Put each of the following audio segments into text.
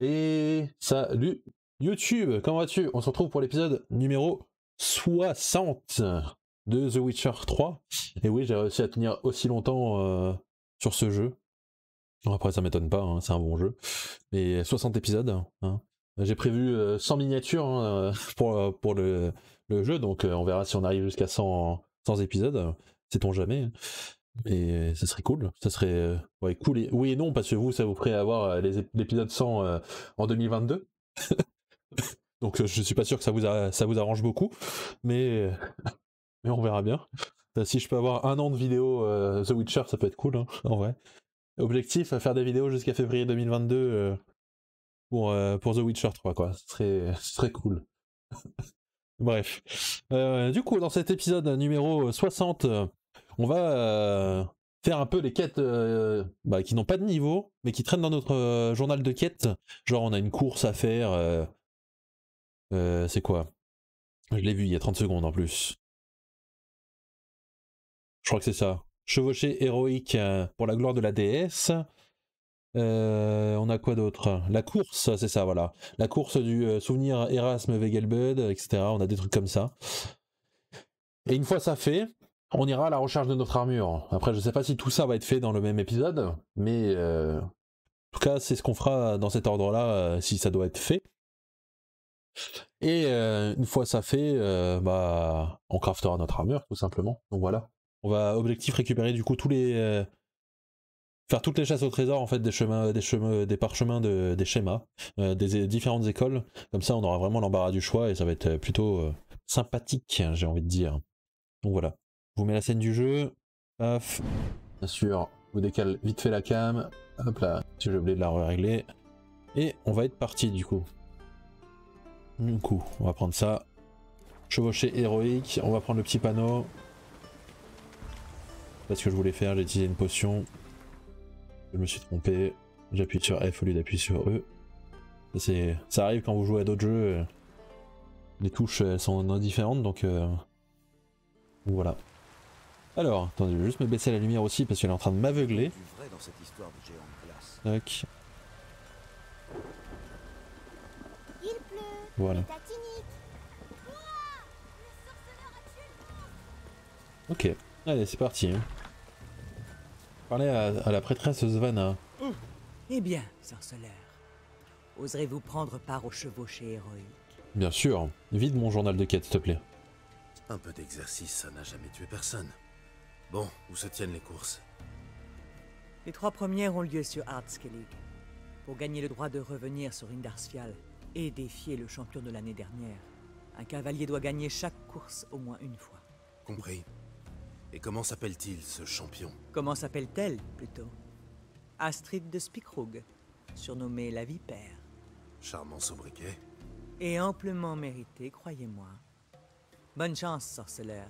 Et salut YouTube, comment vas-tu? On se retrouve pour l'épisode numéro 60 de The Witcher 3. Et oui, j'ai réussi à tenir aussi longtemps euh, sur ce jeu. Après, ça m'étonne pas, hein, c'est un bon jeu. Mais 60 épisodes. Hein. J'ai prévu 100 euh, miniatures hein, pour, pour le, jeu, donc euh, on verra si on arrive jusqu'à 100, 100 épisodes. Sait-on jamais. Et ça serait cool. Ça serait euh, ouais, cool. oui et non, parce que vous, ça vous ferait avoir euh, l'épisode 100 euh, en 2022. Donc je suis pas sûr que ça vous, ça vous arrange beaucoup. Mais, mais on verra bien. Si je peux avoir un an de vidéo The Witcher, ça peut être cool, hein, en vrai. Objectif, faire des vidéos jusqu'à février 2022 pour, pour The Witcher 3, quoi. Ce ce serait cool. Bref. du coup, dans cet épisode numéro 60, on va euh, faire un peu les quêtes euh, bah, qui n'ont pas de niveau, mais qui traînent dans notre euh, journal de quêtes. Genre, on a une course à faire. c'est quoi? Je l'ai vu il y a 30 secondes en plus. Je crois que c'est ça. Chevaucher héroïque pour la gloire de la déesse. on a quoi d'autre? La course, c'est ça, voilà. La course du souvenir Erasme Wegelbud, etc. On a des trucs comme ça. Et une fois ça fait, on ira à la recherche de notre armure. Après, je sais pas si tout ça va être fait dans le même épisode, mais euh, en tout cas, c'est ce qu'on fera dans cet ordre-là, euh, si ça doit être fait. Et euh, une fois ça fait, bah, on craftera notre armure, tout simplement. Donc voilà. On va objectif récupérer du coup tous les faire toutes les chasses au trésor en fait des chemins des chemins des parchemins de, des schémas des différentes écoles comme ça on aura vraiment l'embarras du choix et ça va être plutôt sympathique j'ai envie de dire donc voilà vous mets la scène du jeu. Paf. Bien sûr, vous décale vite fait la cam. Hop là, j'ai oublié de la régler. Et on va être parti du coup. Du coup, on va prendre ça. Chevaucher héroïque. On va prendre le petit panneau. Parce que je voulais faire, j'ai utilisé une potion. Je me suis trompé. J'appuie sur F au lieu d'appuyer sur E. Ça arrive quand vous jouez à d'autres jeux. Les touches elles sont différentes donc euh, voilà. Alors, attendez, je vais juste me baisser la lumière aussi parce qu'elle est en train de m'aveugler. Tac. Voilà. Ok, allez, c'est parti. Hein. Parlez à, la prêtresse Svana. Eh bien, sorceleur, oserez-vous prendre part au chevauché héroïque? Bien sûr. Vide mon journal de quête, s'il te plaît. Un peu d'exercice, ça n'a jamais tué personne. Bon, où se tiennent les courses? Les trois premières ont lieu sur Artskellig. Pour gagner le droit de revenir sur Indarsfial et défier le champion de l'année dernière, un cavalier doit gagner chaque course au moins une fois. Compris. Et comment s'appelle-t-il, ce champion? Comment s'appelle-t-elle, plutôt? Astrid de Spikrug, surnommée la Vipère. Charmant sobriquet. Et amplement mérité, croyez-moi. Bonne chance, sorceleur.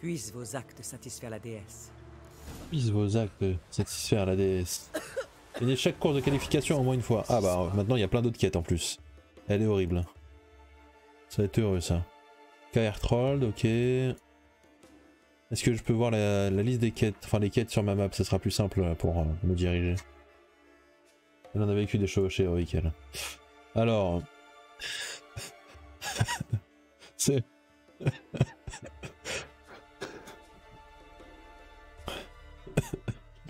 Puissent vos actes satisfaire la déesse. Puissent vos actes satisfaire la déesse. Gagnez chaque course de qualification au moins une fois. Ah bah maintenant il y a plein d'autres quêtes en plus. Elle est horrible. Ça va être heureux ça. KR Troll, ok. Est-ce que je peux voir la, liste des quêtes, enfin les quêtes sur ma map, ce sera plus simple pour euh, me diriger. Elle en a vécu des chevauchés héroïques elle. Alors... C'est...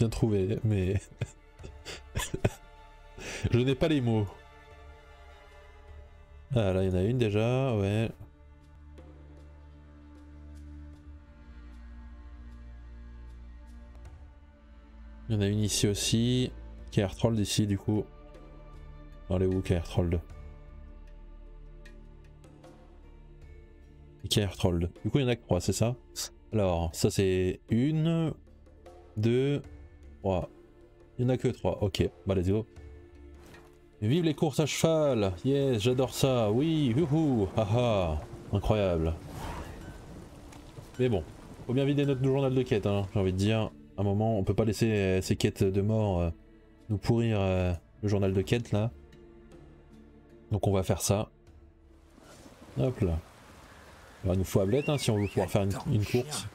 Bien trouvé, mais... Je n'ai pas les mots. Ah là, il y en a une déjà, ouais. Il y en a une ici aussi. KR Troll d'ici du coup. Dans les où KR Troll KR Troll. Du coup il y en a que trois, c'est ça? Alors, ça c'est une, deux, 3. Il n'y en a que 3. Ok, bah let's go. Vive les courses à cheval Yes, j'adore ça Oui, youhou Haha Incroyable. Mais bon, faut bien vider notre journal de quête, hein, j'ai envie de dire. À un moment, on peut pas laisser euh, ces quêtes de mort euh, nous pourrir euh, le journal de quête là. Donc on va faire ça. Hop là. il nous faut Ablette hein, si on veut pouvoir faire une course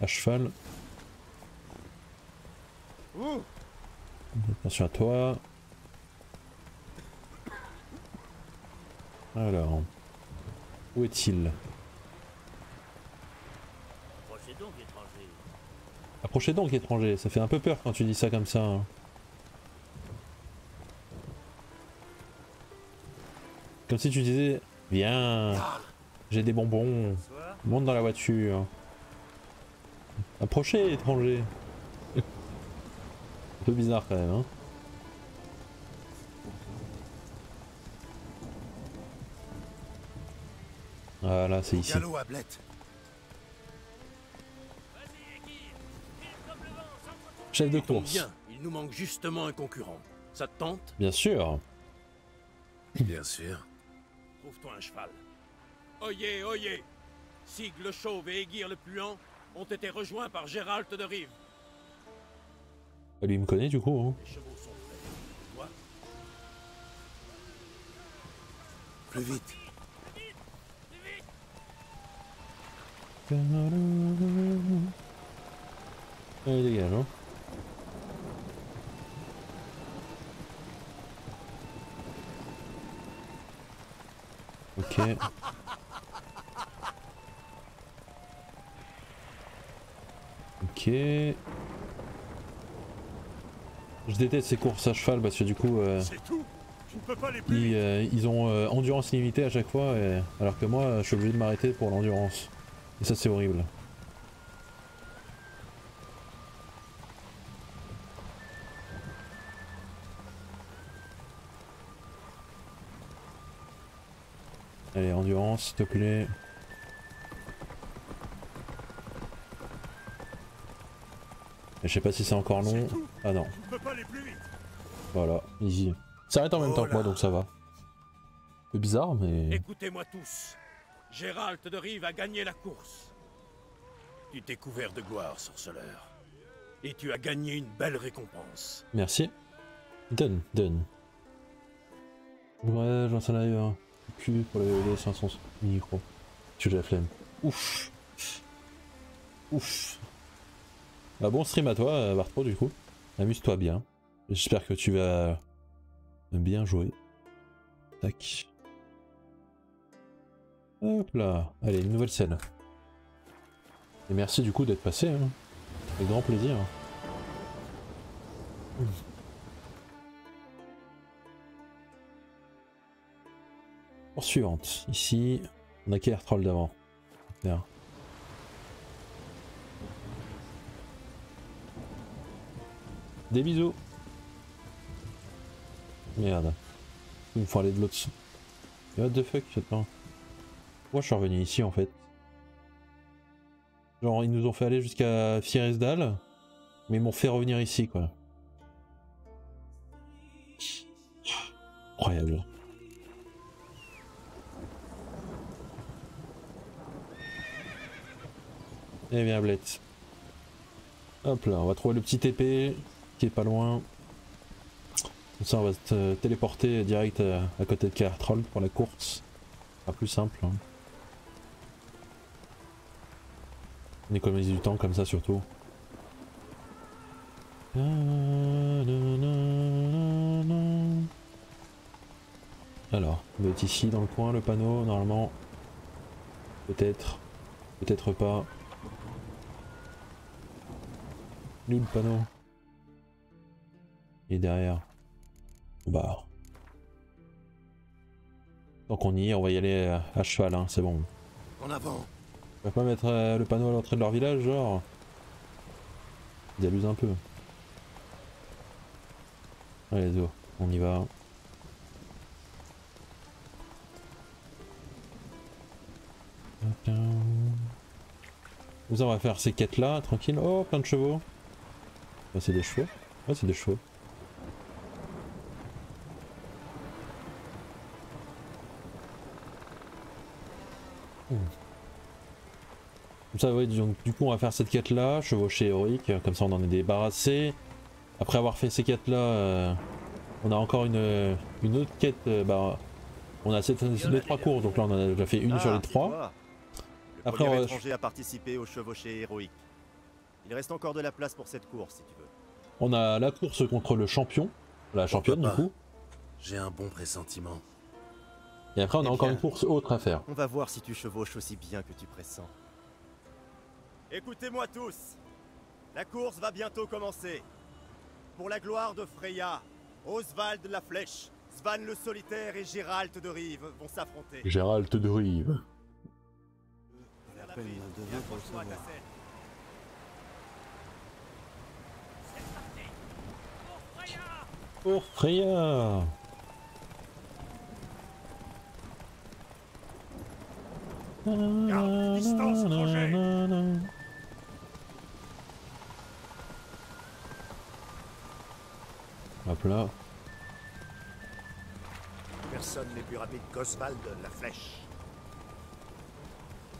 à cheval. Attention à toi. Alors. Où est-il? Approchez donc, étranger. Approchez donc, étranger. Ça fait un peu peur quand tu dis ça comme ça. hein. Comme si tu disais Viens, j'ai des bonbons. Monte dans la voiture. Approchez, étranger. Un peu bizarre quand même, hein. Voilà, c'est ici. Galop à Blette. Vas-y, Aegir Vite comme le vent, sans trop Chef de course. bien, il nous manque justement un concurrent. Ça te tente? Bien sûr. Bien sûr. Trouve-toi un cheval. Oyez, oyez Sig le Chauve et Aegir le Puant ont été rejoints par Gérald de Rive. Bah, Lui il me connaît du coup. hein. Plus vite. vite Plus vite Allez, dégage, hein. Ok. Ok. Je déteste ces courses à cheval parce que du coup euh, tout peux pas ils, euh, ils ont euh, endurance limitée à chaque fois et- alors que moi je suis obligé de m'arrêter pour l'endurance. Et ça c'est horrible. Allez, endurance, s'il te plaît. Je sais pas si c'est encore long. C'est. Ah non, voilà, easy. Ça arrête en même temps que moi donc ça va. Un peu bizarre mais... Écoutez-moi tous. Gérald de Rive a gagné la course. Tu t'es couvert de gloire, sorceleur. Et tu as gagné une belle récompense. Merci. Donne, donne. Ouais, j'en sais un cul pour les, les 500 micros. Tu la flemme. Ouf. Ouf. Bah bon stream à toi, euh, Bartro, du coup. Amuse-toi bien. J'espère que tu vas bien jouer. Tac. Hop là. Allez, une nouvelle scène. Et merci du coup d'être passé. Hein. Avec grand plaisir. Poursuivante. Ici, on a qu'à troll d'avant. Des bisous. Merde. Il me faut aller de l'autre. What the fuck, attends. Pourquoi je suis revenu ici en fait? Genre, ils nous ont fait aller jusqu'à Fieresdal, mais ils m'ont fait revenir ici quoi. Incroyable. Eh bien, Blette. Hop là, on va trouver le petit épée qui est pas loin. Comme ça, on va se téléporter direct à, à côté de Cartroll pour la course. Pas plus simple. hein. On économise du temps comme ça surtout. Alors, il doit être ici dans le coin le panneau normalement. Peut-être. Peut-être pas. Nous le panneau. Et derrière. Bah. Tant qu'on y est, on va y aller à, à cheval, hein, c'est bon. En avant. On va pas mettre euh, le panneau à l'entrée de leur village, genre. Ils abusent un peu. Allez, go, on y va. Nous on va faire ces quêtes là, tranquille. Oh, plein de chevaux. C'est des chevaux. Ouais, c'est des chevaux. Comme ça, ouais, donc, du coup, on va faire cette quête là, chevaucher héroïque, comme ça on en est débarrassé. Après avoir fait ces quêtes là, euh, on a encore une, une autre quête. euh, bah, on a cette, les trois courses, donc là on en a déjà fait une Ah, sur les trois. Le Après, premier on va- étranger a participé au chevauché héroïque. Il reste encore de la place pour cette course si tu veux. On a la course contre le champion, la championne du coup. J'ai un bon pressentiment. Et après, on a Eh encore bien. une course autre à faire. On va voir si tu chevauches aussi bien que tu pressens. Écoutez-moi tous. La course va bientôt commencer. Pour la gloire de Freya, Oswald la Flèche, Svan le Solitaire et Gérald de Rive vont s'affronter. Gérald de Rive. Vers la Garde. Hop là. Personne n'est plus rapide qu'Oswald la flèche.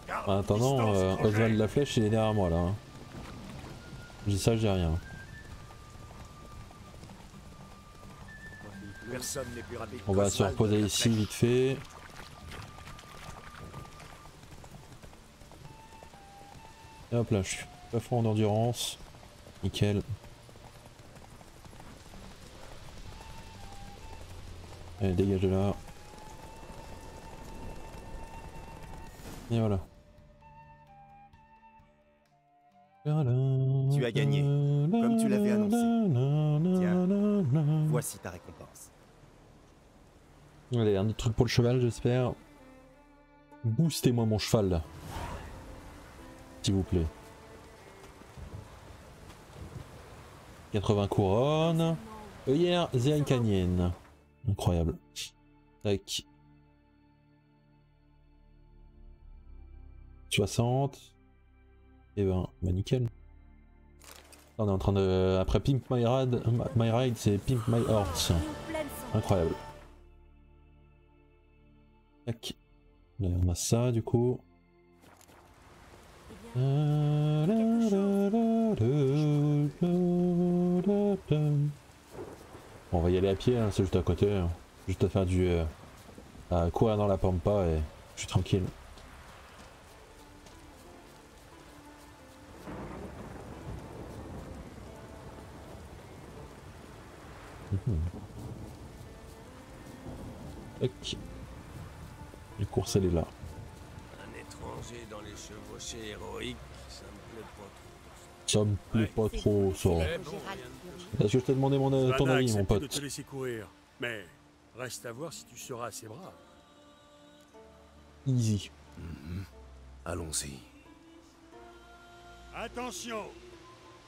Garde En tes attendant, distances, euh. Oswald la flèche, il est derrière moi là. hein. Je dis ça, dis rien. Personne n'est plus rapide On va se reposer ici vite fait. Et hop là, je suis à fond en endurance. Nickel. Allez, dégage de là. Et voilà. Tu as gagné, comme tu l'avais annoncé. Tiens, Voici ta récompense. Allez, un autre truc pour le cheval, j'espère. Boostez-moi mon cheval là. S'il vous plaît. 80 couronnes. Hier, Zerikanienne. Incroyable. Tac. 60. Et ben, bah nickel. On est en train de. Après Pimp My Ride, My Ride c'est Pimp My Horse. Incroyable. Tac. On a ça du coup. On va y aller à pied, hein, c'est juste à côté. hein. Juste à faire du. euh, à courir dans la pampa et je suis tranquille. Mhm. Tac. La course elle est là. Chevauchés héroïques, ça me plaît pas trop. Ça me plaît pas trop ça. Est-ce que je t'ai demandé mon, euh, ton avis mon de pote te laisser courir. Mais reste à voir si tu seras assez brave. Easy. Allons-y. Attention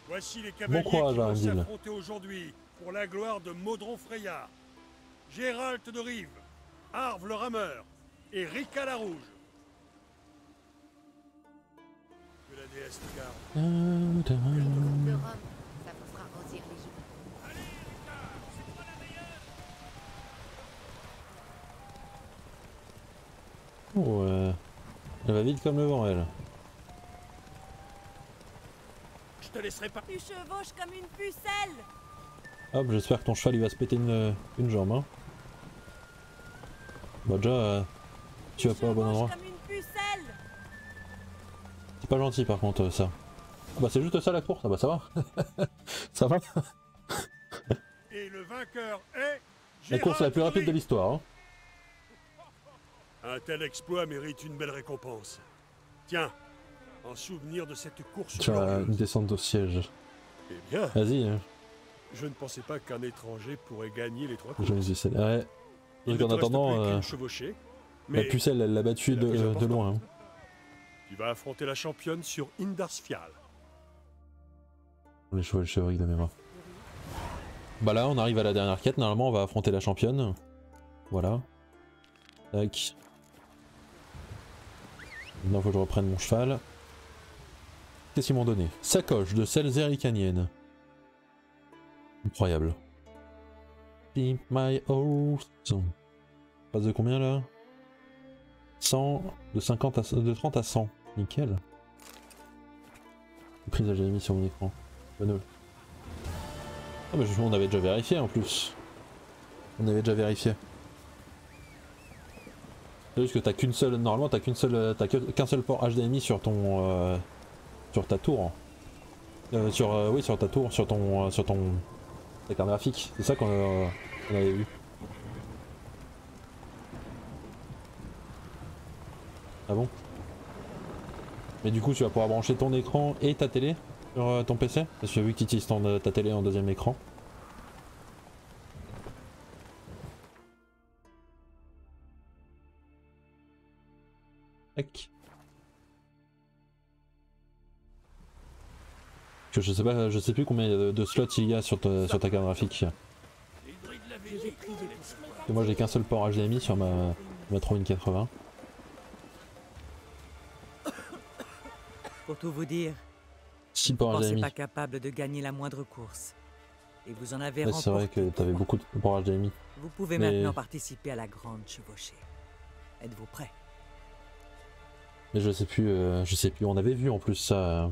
Voici les cavaliers courage, qui vont s'affronter aujourd'hui pour la gloire de Maudron Freya, Gérald de Rive, Arve le Rameur et Rika la Rouge. La Rome, ça vous fera rosir les joues. Ouais. Elle va vite comme le vent elle. Je te laisserai pas. Tu chevauches comme une pucelle Hop, j'espère que ton cheval il va se péter une, une jambe. Hein. Bah déjà, euh, tu vas pas au bon endroit. comme une C'est pas gentil par contre ça. Ah bah c'est juste ça la course, ah bah ça va. ça va. Et le vainqueur est. La course la plus rapide de l'histoire. Hein. Un tel exploit mérite une belle récompense. Tiens, en souvenir de cette course Tu as glorieuse. une descente au siège. Eh bien, Vas-y, hein. je ne pensais pas qu'un étranger pourrait gagner les trois courses. je me celle Ouais. Reste attendant, euh, chevauchée, la mais pucelle elle l'a battu de, de loin. hein. Tu vas affronter la championne sur Indarsfial. Les chevaux chevaliers de mémoire. Bah là, on arrive à la dernière quête. Normalement, on va affronter la championne. Voilà. Tac. Maintenant, faut que je reprenne mon cheval. Qu'est-ce qu'ils m'ont donné? Sacoche de sel zericanienne. Incroyable. Pimp my horse. Passe de combien là? 100, de 50 à, de 30 à 100. Nickel. Quelle prise j'avais mis sur mon écran. Bonne ah je- on avait déjà vérifié en plus. On avait déjà vérifié. C'est juste que t'as qu'une seule. Normalement t'as qu'une seule. T'as que- qu'un seul port HDMI sur ton. euh, sur ta tour. Euh, sur. euh, oui sur ta tour, sur ton. euh, sur ton. ta carte graphique. C'est ça qu'on euh, qu'on avait vu. Ah bon? Mais du coup, tu vas pouvoir brancher ton écran et ta télé sur euh, ton PC Parce que vu que tu euh, ta télé en deuxième écran. Je sais pas, je sais plus combien de, slots il y a sur ta, carte graphique. Moi j'ai qu'un seul port HDMI sur ma, ma 3080. Pour tout vous dire, 6 vous HDMI. pas capable de gagner la moindre course. Et vous en avez c'est vrai que t'avais trois. beaucoup de ports HDMI. Vous pouvez Mais- maintenant participer à la grande chevauchée. Êtes-vous prêt? Mais je sais plus, euh, je sais plus, on avait vu en plus ça. euh.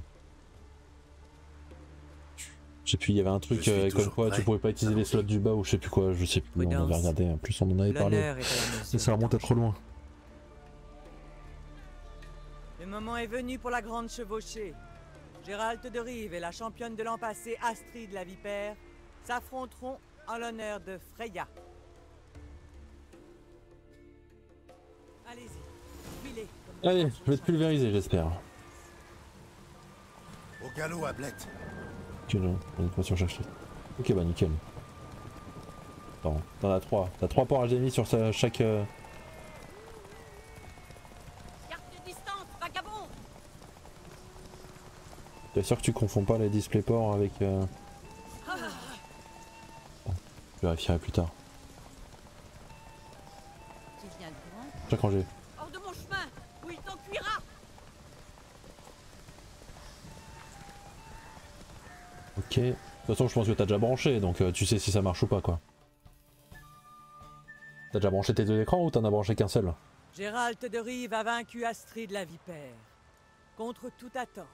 Je sais plus, il y avait un truc euh, comme quoi prêt. tu pouvais pas utiliser les slots du bas ou je sais plus quoi, je sais plus, on avait regardé, en plus on en avait parlé. Mesure. ça remonte à trop loin. Moment est venu pour la grande chevauchée. Gérald de Rive et la championne de l'an passé, Astrid la Vipère, s'affronteront en l'honneur de Freya. Allez-y, Allez, je vais te pulvériser j'espère. Au galop, Ablette. Que non, on est pas sur chaque chose. Ok bah nickel. Attends, t'en as 3. T'as 3 ports HDMI sur chaque... euh, Garde de distance, vagabond T'es sûr que tu confonds pas les DisplayPort avec... Euh... Bon, je vérifierai plus tard. Hors de mon chemin il t'encuira Ok. De toute façon, je pense que t'as déjà branché, donc euh, tu sais si ça marche ou pas, quoi. T'as déjà branché tes deux écrans ou t'en as branché qu'un seul? Gérald de Rive a vaincu Astrid la Vipère. Contre toute attente,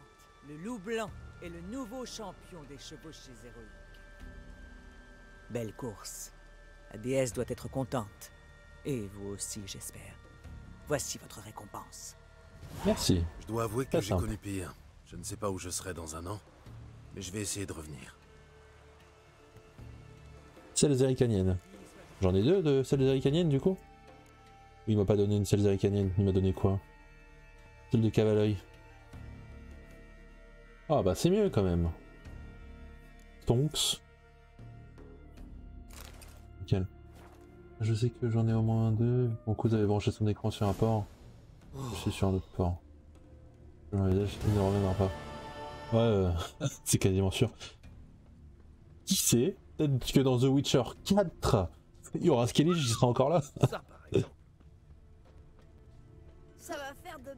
le loup blanc est le nouveau champion des chevauchés héroïques. Belle course. La déesse doit être contente. Et vous aussi, j'espère. Voici votre récompense. Merci. Je dois avouer que j'ai connu pire. Je ne sais pas où je serai dans un an, mais je vais essayer de revenir. Celles éricaniennes. J'en ai deux de celles éricaniennes, du coup? Il m'a pas donné une celle éricanienne, il m'a donné quoi? Celle de cavalerie. Ah bah c'est mieux quand même. Tonks. Nickel. Je sais que j'en ai au moins deux. Mon cousin avait branché son écran sur un port. Je suis sur un autre port. Je il ne reviendra pas. Ouais, euh, c'est quasiment sûr. Qui sait? Peut-être que dans The Witcher 4, il y aura Skellige, il sera encore là.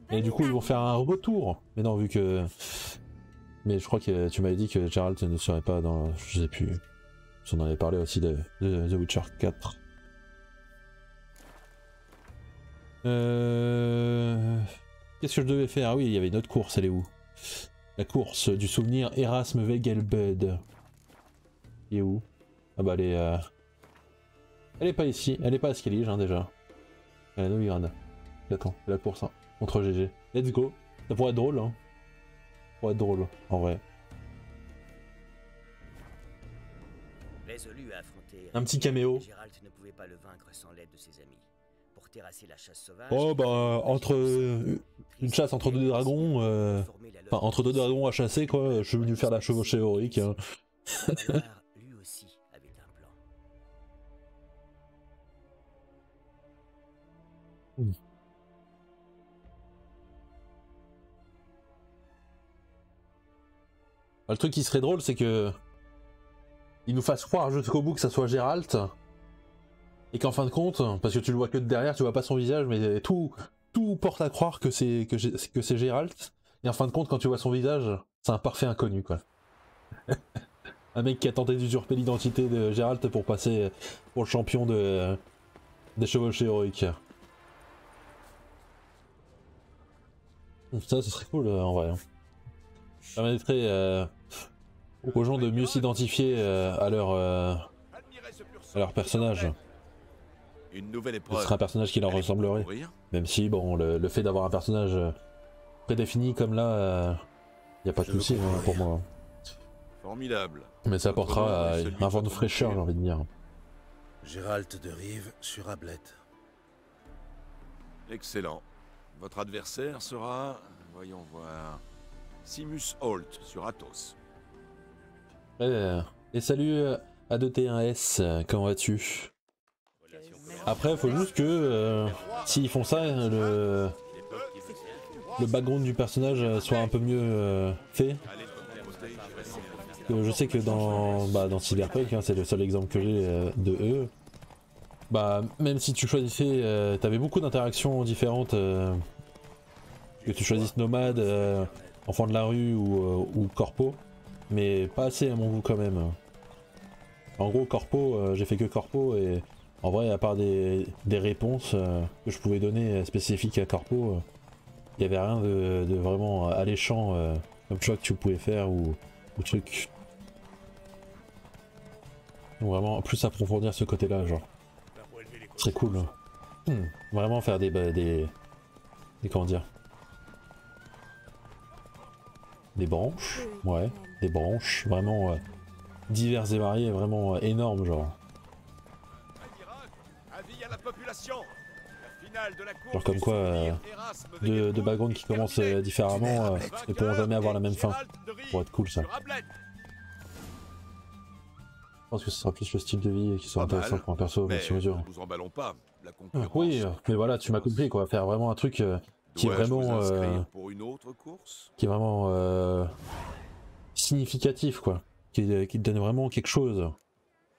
Et du coup, ils vont faire un retour. Mais non, vu que. Mais je crois que tu m'avais dit que Geralt ne serait pas dans. Je sais plus. J'en avais parlé aussi de, The Witcher 4. Euh... Qu'est-ce que je devais faire? Ah oui, il y avait une autre course, elle est où? La course du souvenir Erasme Wegelbud. Elle est où? Ah bah elle est... euh, Elle est pas ici, elle est pas à Skellige hein, déjà. Elle est à Novigrad. Attends, c'est la course hein, contre GG. Let's go. Ça pourrait être drôle hein. Être drôle, en vrai. Résolu à affronter. Un petit caméo. Gérald ne pouvait pas le vaincre sans l'aide de ses amis. Pour terrasser la chasse sauvage. Oh bah entre euh, une chasse entre deux dragons, euh, enfin entre deux dragons à chasser quoi, je suis venu faire la chevauchée héroïque. hein. Le truc qui serait drôle c'est que il nous fasse croire jusqu'au bout que ça soit Gérald et qu'en fin de compte, parce que tu le vois que de derrière, tu vois pas son visage, mais tout tout porte à croire que c'est que, et en fin de compte quand tu vois son visage, c'est un parfait inconnu quoi. un mec qui a tenté d'usurper l'identité de Gérald pour passer pour le champion de des chevauchés héroïques. Ça, ce serait cool euh, en vrai. Ça permettrait euh, aux gens de mieux s'identifier euh, à leur euh, à leur personnage. Une nouvelle Ce serait un personnage qui leur ressemblerait. Même si, bon, le, le fait d'avoir un personnage euh, prédéfini comme là, il y a pas de souci hein, pour moi. Formidable. Mais ça apportera euh, un vent de fraîcheur, j'ai envie de dire. Gérald de Rive sur Ablette. Excellent. Votre adversaire sera, voyons voir, Simus Holt sur Athos. Et salut euh, A2T1S, euh, comment vas-tu? Après, faut juste que euh, s'ils font ça, le, background du personnage soit un peu mieux fait. Je sais que dans, bah, dans Cyberpunk, hein, c'est le seul exemple que j'ai de eux. Bah, même si tu choisissais, t'avais beaucoup d'interactions différentes. que tu choisisses nomade, enfant de la rue ou, ou corpo, mais pas assez à mon goût quand même. En gros, corpo, euh, j'ai fait que corpo et en vrai, à part des, des réponses euh, que je pouvais donner euh, spécifiques à corpo, il y avait rien de, de vraiment alléchant euh, comme choix que tu pouvais faire ou, ou truc. Donc vraiment, plus approfondir ce côté-là, genre. Serait cool. Hmm, Vraiment faire des, bah, des, des comment dire des branches, ouais, des branches vraiment euh, diverses et variées, vraiment euh, énormes, genre. Genre comme quoi, euh, Erasme De, Wegelbund de backgrounds qui est commencent euh, différemment ne pourront jamais avoir la même fin. Pour être cool ça. sur. Je pense que ce sera plus le style de vie qui sera intéressant pour un perso, Mais même si mesure. ne nous emballons pas. La Ah. Oui, mais voilà, tu m'as compris quoi, faire vraiment un truc qui est vraiment, euh, une autre course? qui est vraiment significatif quoi, qui, qui te donne vraiment quelque chose.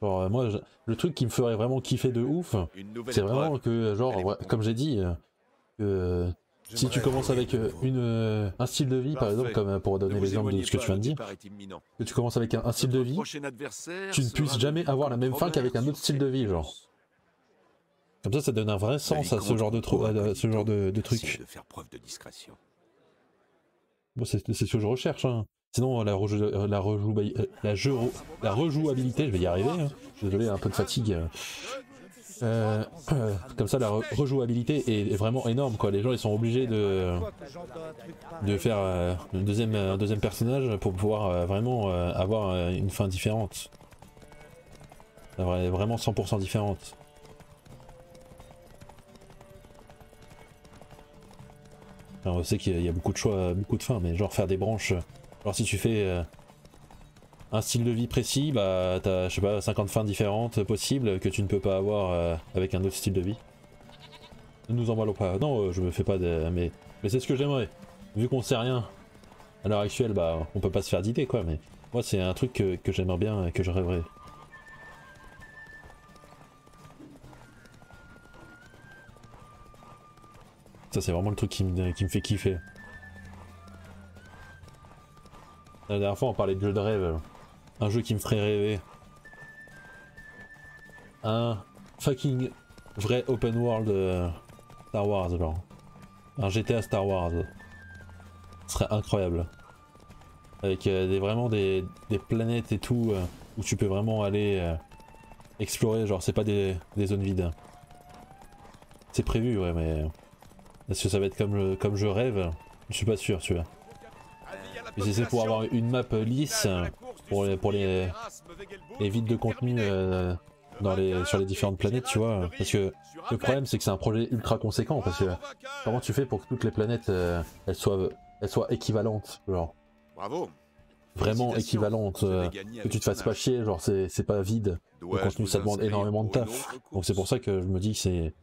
Genre euh, moi, je- le truc qui me ferait vraiment kiffer de ouf, c'est vraiment que genre, ouais, pour comme j'ai dit, euh, si tu commences avec euh, une, euh, un style de vie par exemple, comme euh, pour Ne donner l'exemple de ce que tu viens de dire, que tu commences avec un, un style de vie, tu ne puisses jamais avoir la même fin qu'avec un autre style de vie, genre. Comme ça, ça donne un vrai sens à ce genre de, à ce genre de, truc. Bon, c'est c'est ce que je recherche. Hein. Sinon, la, euh, euh, la, rejouabilité, je vais y arriver. hein. Désolé, un peu de fatigue. euh. Comme ça, la re- rejouabilité est, vraiment énorme. Les gens, ils sont obligés de, faire un, deuxième, personnage pour pouvoir vraiment avoir une fin différente. Vraiment 100% différente. On sait qu'il y a beaucoup de choix, beaucoup de fins, mais genre faire des branches. Alors si tu fais euh, un style de vie précis, bah t'as, je sais pas, 50 fins différentes possibles que tu ne peux pas avoir euh, avec un autre style de vie. Ne nous envoie pas. Non, euh, je me fais pas de. Mais, mais c'est ce que j'aimerais. Vu qu'on sait rien à l'heure actuelle, bah on peut pas se faire d'idée quoi, mais moi c'est un truc que, que j'aimerais bien et que je rêverais. Ça c'est vraiment le truc qui me, qui me fait kiffer. La dernière fois on parlait de jeu de rêve. Un jeu qui me ferait rêver. Un fucking vrai open world euh, Star Wars genre. Un GTA Star Wars. Ce serait incroyable. Avec euh, des, vraiment des, des planètes et tout euh, où tu peux vraiment aller explorer. Genre c'est pas des, des zones vides. C'est prévu ouais mais... Est-ce que ça va être comme, comme je rêve? Je suis pas sûr tu vois. C'est pour avoir une map lisse euh, du pour les, pour les, vides de contenu euh, dans les, sur les différentes planètes, tu vois. Parce que le problème, c'est que c'est un projet ultra conséquent. Parce que comment tu fais pour que toutes les planètes euh, elles, soient, elles soient équivalentes Genre, Bravo. vraiment équivalentes. euh, que tu te fasses pas chier, genre, c'est pas vide. Le contenu, ça demande énormément de taf. Donc c'est pour ça que je me dis que c'est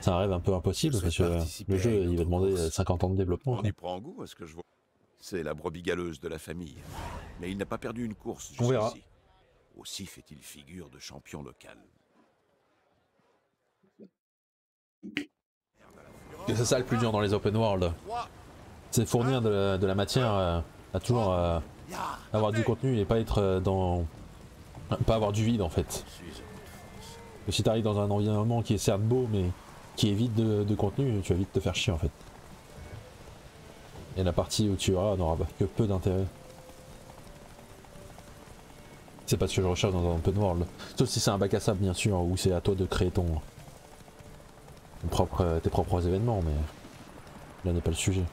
c'est un rêve un peu impossible. Parce que le jeu, il va demander course. 50 ans de développement. On quoi. y prend goût ce que je vois. C'est la brebis galeuse de la famille. Mais il n'a pas perdu une course On verra. jusqu'ici. Aussi fait-il figure de champion local. Et c'est ça le plus dur dans les open world. C'est fournir de la, de la matière euh, à toujours euh, avoir du contenu et pas être euh, dans. pas avoir du vide en fait. Si t'arrives dans un environnement qui est certes beau mais qui est vide de, de contenu, tu vas vite te faire chier en fait. Et la partie où tu auras n'aura que peu d'intérêt. C'est pas ce que je recherche dans un open world. Sauf si c'est un bac à sable bien sûr, où c'est à toi de créer ton, ton propre, tes propres événements, mais là n'est pas le sujet.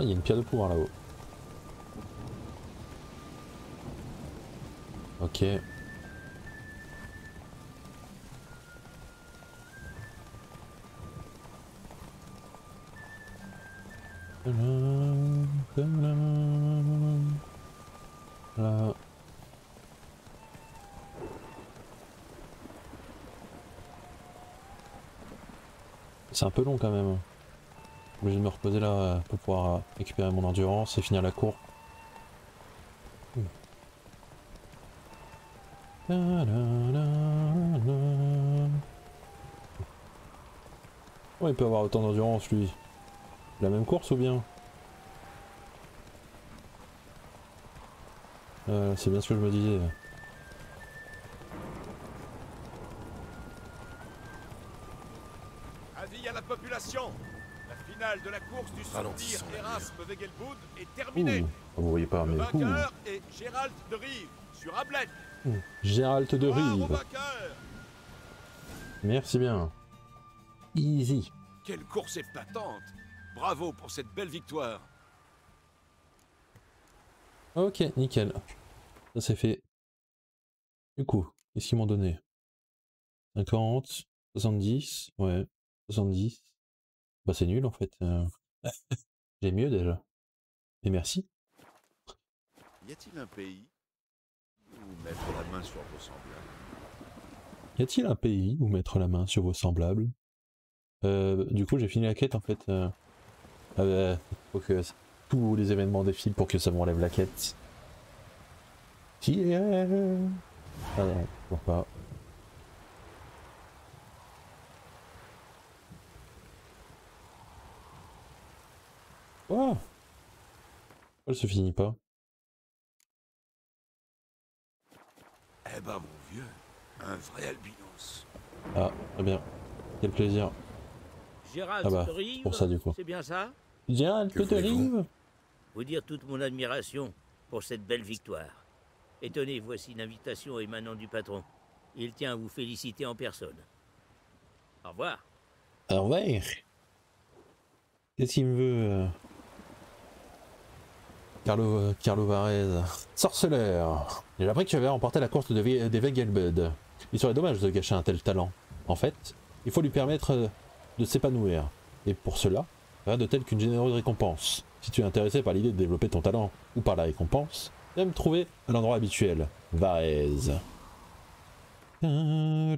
Ah, il y a une pierre de pouvoir là-haut. Ok. Là. C'est un peu long quand même. Obligé de me reposer là pour pouvoir euh, récupérer mon endurance et finir la cour. Oh, il peut avoir autant d'endurance lui. La même course ou bien? Euh, C'est bien ce que je me disais. Avis à la population La finale de la course du la Erasme Wegelbud est Ouh, terminée. vous voyez pas Le mais ouh. vainqueur est Gérald de Rive sur Ablette. Ouh. Gérald de Rive. Merci bien. Easy. Quelle course épatante Bravo pour cette belle victoire. Ok, nickel. Ça c'est fait. Du coup, qu'est-ce qu'ils m'ont donné? 50, 70, ouais, 70. Bah c'est nul en fait. euh. J'ai mieux déjà. Et merci. Y a-t-il un pays où mettre la main sur vos semblables? Y a-t-il un pays où mettre la main sur vos semblables? Euh, Du coup j'ai fini la quête en fait. Euh... Ah bah, faut que tous les événements défilent pour que ça m'enlève la quête. Yeah Ah non, pas. Quoi Pourquoi elle se finit pas Eh ben mon vieux, un vrai albinos. Ah, très bien. Quel plaisir. Gérald Ah bah, Rive, pour ça, du coup. C'est bien ça? Gérald, que Que t'arrives Vous dire toute mon admiration pour cette belle victoire. Et tenez, voici une invitation émanant du patron. Il tient à vous féliciter en personne. Au revoir. Au revoir. Qu'est-ce qu'il me veut euh? Carlo, Carlo Varese. Sorceleur J'ai appris que tu avais remporté la course de des Wegelbud. Il serait dommage de gâcher un tel talent. En fait, il faut lui permettre de s'épanouir. Et pour cela, rien de tel qu'une généreuse récompense. Si tu es intéressé par l'idée de développer ton talent ou par la récompense, viens me trouver à l'endroit habituel. Varese. Bon,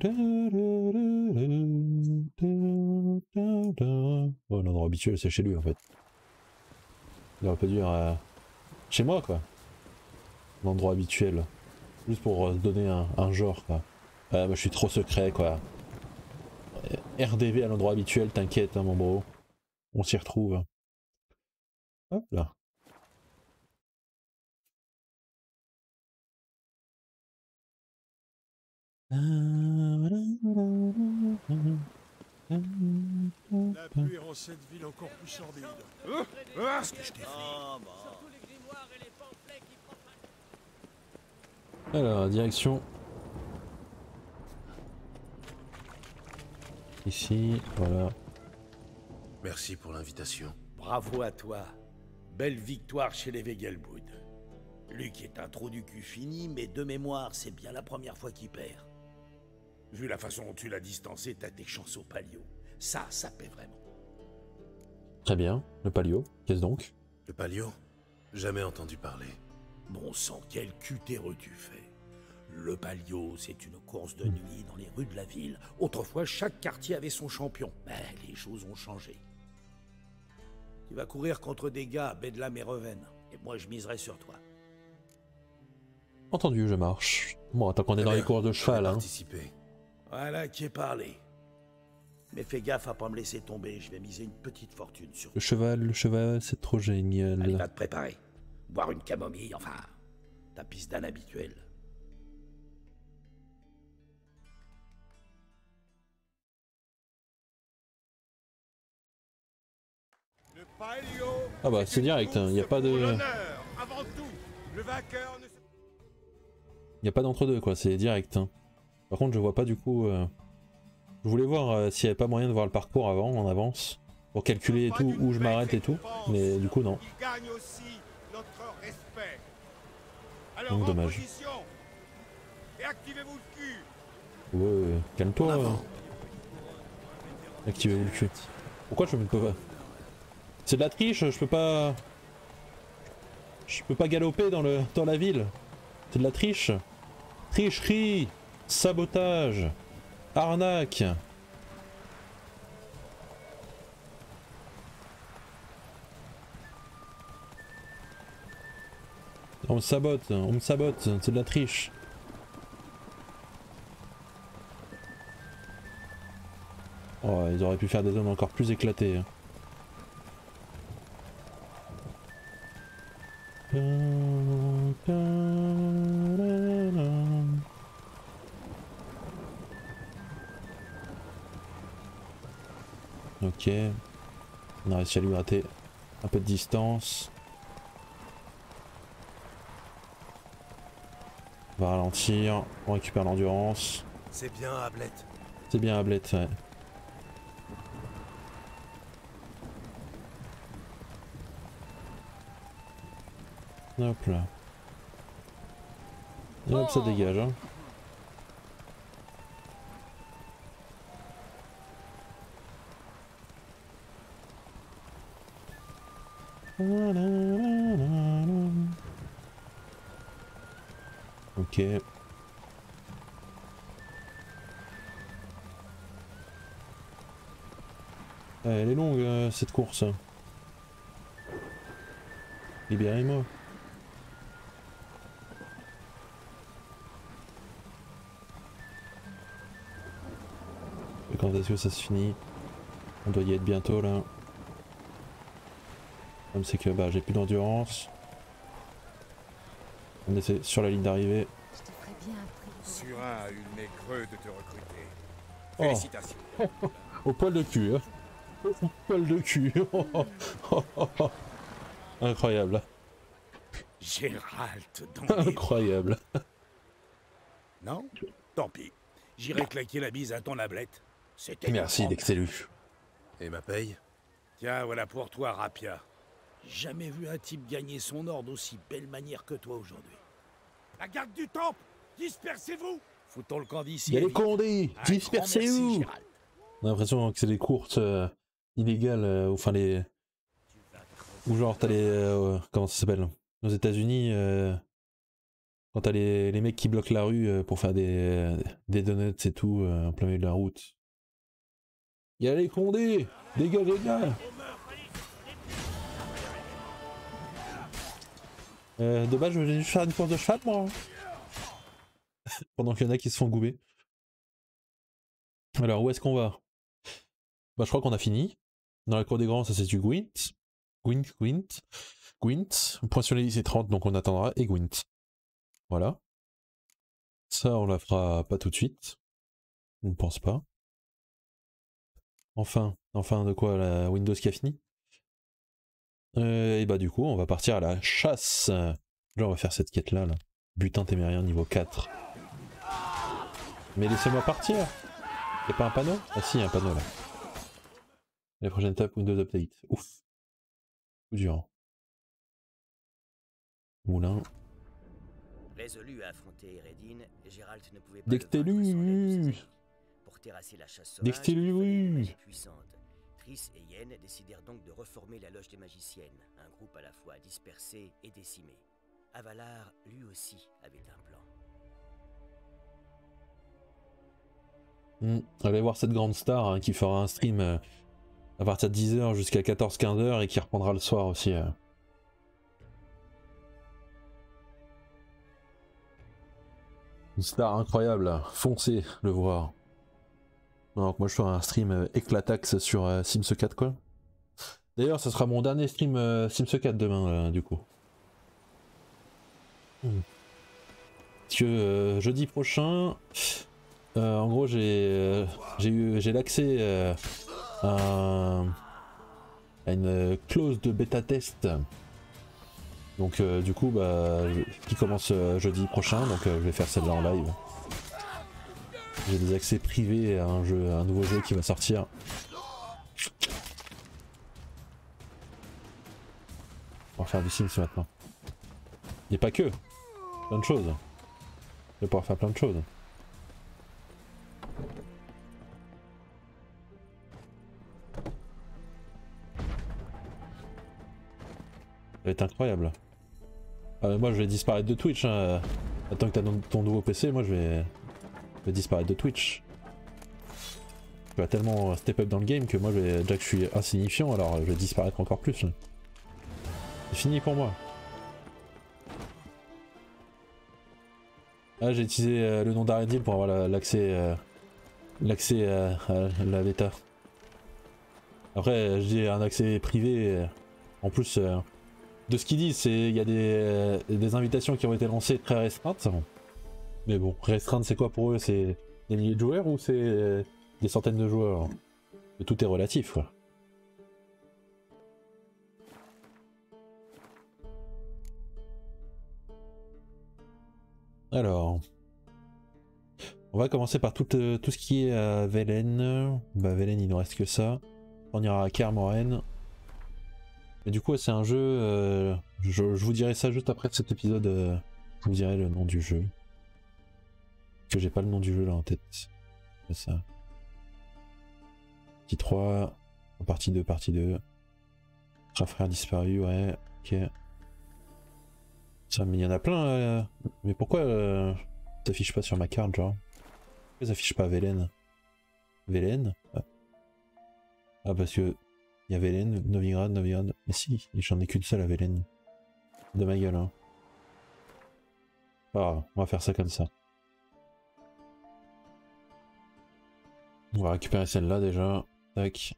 l'endroit habituel, c'est chez lui en fait. Il aurait pas dû chez moi quoi. L'endroit habituel. Juste pour euh, donner un, un genre quoi. Ouais, moi je suis trop secret quoi. Euh, RDV à l'endroit habituel, t'inquiète hein, mon bro. On s'y retrouve. Hop là. La pluie rend cette ville encore plus sordide. Que je t'ai fait? Alors, direction. Ici, voilà. Merci pour l'invitation. Bravo à toi. Belle victoire chez les Wegelbud. Luc est un trou du cul fini, mais de mémoire, c'est bien la première fois qu'il perd. Vu la façon dont tu l'as distancé, t'as tes chances au palio. Ça, ça paie vraiment. Très bien. Le palio. Qu'est-ce donc? Le palio? Jamais entendu parler. Bon sang, quel cutéreux tu fais. Le palio, c'est une course de nuit dans les rues de la ville. Autrefois, chaque quartier avait son champion. Mais les choses ont changé. Tu vas courir contre des gars, Bedlam et Reven. Et moi, je miserai sur toi. Entendu, je marche. Bon, tant qu'on est dans les courses de cheval, hein. Voilà qui est parlé. Mais fais gaffe à pas me laisser tomber, je vais miser une petite fortune sur Le cheval, le cheval, c'est trop Allez, génial. va te préparer. Boire une camomille, enfin, ta piste d'âne habituelle. Le palio Ah bah, c'est direct, hein, y a course pas de- pour l'honneur, avant tout. Le vainqueur ne se... Y a pas d'entre-deux, quoi. C'est direct. Hein. Par contre, je vois pas du coup. euh, Je voulais voir euh, s'il y avait pas moyen de voir le parcours avant, en avance, pour calculer et tout où je m'arrête et tout. Mais du coup, non. Notre respect. Alors en dommage. position. Et activez-vous le cul. Ouais, calme-toi. Activez-vous le cul. Pourquoi je ne peux pas C'est de la triche, je peux pas. Je peux pas galoper dans, le, dans la ville. C'est de la triche. Tricherie, sabotage, arnaque. On me sabote, on me sabote, c'est de la triche. Oh, ils auraient pu faire des zones encore plus éclatées. hein. Ok. On a réussi à lui gratter un peu de distance. On va ralentir, on récupère l'endurance. C'est bien, Ablette. C'est bien Ablette, ouais. Hop là. Et hop, ça dégage. Hein. Ah, elle est longue euh, cette course. Libérez-moi. Et Quand est-ce que ça se finit? On doit y être bientôt là. Problème c'est que bah, j'ai plus d'endurance. On est sur la ligne d'arrivée. Surin a eu le nez creux de te recruter. Oh. Félicitations. Au poil de cul, hein. Au poil de cul. Incroyable. Gérald d'Anguille. Incroyable. Non? Tant pis. J'irai claquer la bise à ton ablette. C'était Merci d'Excelu. Et ma paye? Tiens, voilà pour toi, Rapia. Jamais vu un type gagner son ordre d'aussi belle manière que toi aujourd'hui. La garde du temple Dispersez-vous. Foutons le camp d'ici. Il y a les condés. Dispersez-vous. On a l'impression que c'est des courses euh, illégales, euh, enfin les... Ou genre t'as les... euh, comment ça s'appelle? Aux états unis quand t'as les, les mecs qui bloquent la rue euh, pour faire des, des donuts et tout, euh, en plein milieu de la route. Il y a les condés. Dégagez gars. Euh, Dommage, je vais juste faire une course de cheval moi Pendant qu'il y en a qui se font gouber. Alors, où est-ce qu'on va? Bah, je crois qu'on a fini. Dans la cour des grands, ça c'est du Gwent. Gwent, Gwent. Gwent. Point sur les c'est 30, donc on attendra. Et Gwent. Voilà. Ça, on la fera pas tout de suite. Je ne pense pas. Enfin, enfin, de quoi la Windows qui a fini? Euh, Et bah, du coup, on va partir à la chasse. Là, on va faire cette quête-là. Là. Butin témérien niveau 4. Mais laissez-moi partir Y'a pas un panneau? Ah si, y a un panneau là. La prochaine étape, Windows Update. Ouf. Coup dur. Moulin. Résolu à affronter Eredin, Gérald ne pouvait pas Dès que le t'es vaincre sans l'aide de ses lu amis. Pour terrasser la chasse sauvage, puissante. Triss et Yen décidèrent donc de reformer la loge des magiciennes, un groupe à la fois dispersé et décimé. Avalar, lui aussi, avait un plan. Hmm, Allez voir cette grande star hein, qui fera un stream euh, à partir de 10h jusqu'à 14-15h et qui reprendra le soir aussi. euh. Une star incroyable, foncez le voir. Donc moi je ferai un stream euh, éclataxe sur euh, Sims 4 quoi. D'ailleurs ça sera mon dernier stream Sims 4 demain du coup. Hmm. Parce que jeudi prochain, euh, en gros, j'ai euh, j'ai eu j'ai l'accès euh, à, un- à une clause de bêta test. Donc du coup, bah, qui commence jeudi prochain, donc je vais faire celle-là en live. J'ai des accès privés à un jeu, à un nouveau jeu qui va sortir. On va faire du Sims maintenant. Et pas que. Plein de choses. Je vais pouvoir faire plein de choses. Ça va être incroyable. Mais moi je vais disparaître de Twitch. Hein. Attends que t'as ton nouveau PC, moi je vais... je vais disparaître de Twitch. Je vais tellement step up dans le game que moi je vais... déjà que je suis insignifiant alors je vais disparaître encore plus. C'est fini pour moi. Ah j'ai utilisé euh, le nom d'Arendil pour avoir l'accès euh, l'accès à la bêta. Après j'ai un accès privé euh, en plus de ce qu'ils disent, c'est il y a des, des, invitations qui ont été lancées très restreintes. Mais bon, restreinte c'est quoi pour eux? C'est des milliers de joueurs ou c'est des centaines de joueurs? Tout est relatif quoi. Alors, on va commencer par tout, tout ce qui est à Velen. Bah Velen il nous reste que ça. On ira à Kermoren. Du coup, c'est un jeu. Euh, je, vous dirai ça juste après cet épisode. Euh, je vous dirai le nom du jeu. Parce que j'ai pas le nom du jeu là en tête. C'est ça. Partie 3. Partie 2, partie 2. Trois frère disparu, ouais. Ok. Ça, mais il y en a plein. Euh, mais pourquoi ça s'affiche pas sur ma carte, genre? Pourquoi ça s'affiche pas Velen Velen ah. ah, parce que il y a Velen, Novigrad, Novigrad. Mais si, j'en ai qu'une seule à Velen. De ma gueule, hein. Ah, on va faire ça comme ça. On va récupérer celle-là déjà. Tac.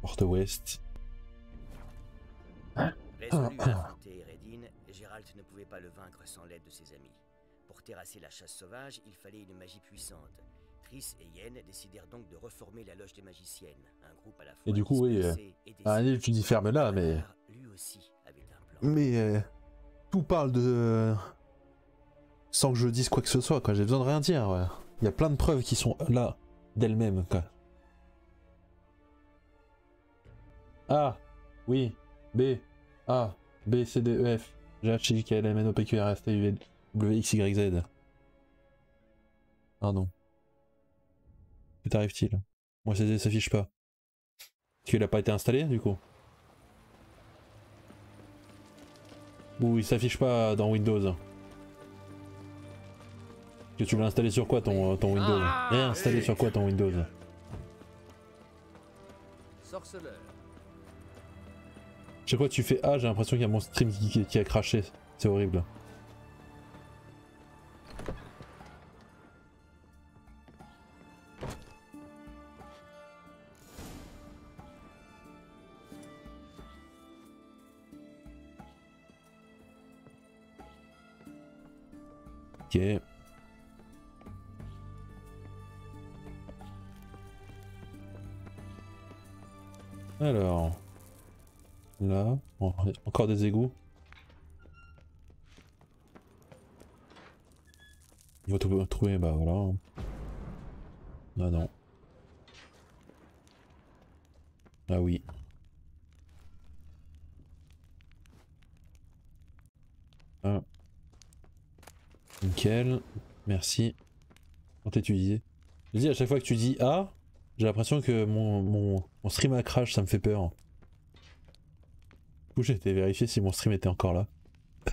Porte ouest. Résolu à Eredin, Gérald ne pouvait pas le vaincre sans l'aide de ses amis. Pour terrasser la chasse sauvage, il fallait une magie puissante. Et Yen décidèrent donc de reformer la loge des magiciennes, un groupe à la fois Et du coup, oui, euh, ah, tu dis ferme là, mais... Lui aussi avait un plan. Mais euh, tout parle de... Sans que je dise quoi que ce soit, quoi. J'ai besoin de rien dire, ouais. Il y a plein de preuves qui sont là, d'elles-mêmes, quoi. A, oui, B, A, B, C, D, E, F, G, H, I, K, L, M, N, O, P, Q, R, S, T, U, V, W, X, Y, Z. Pardon. Que t'arrive-t-il? Moi, ça s'affiche pas. Est-ce qu'il a pas été installé, du coup? Ou il s'affiche pas dans Windows? Que tu l'as installé sur quoi ton, ton Windows? Rien installé sur quoi ton Windows? Chaque fois que tu fais A, j'ai l'impression qu'il y a mon stream qui, qui a craché. C'est horrible. Alors. Là. encore des égouts. Il va trouver, bah voilà. Ah non. Ah oui. Ah. Nickel, merci. Quand étudié. Je dis à chaque fois que tu dis A, j'ai l'impression que mon, stream a crash, ça me fait peur. Du coup j'ai été vérifier si mon stream était encore là.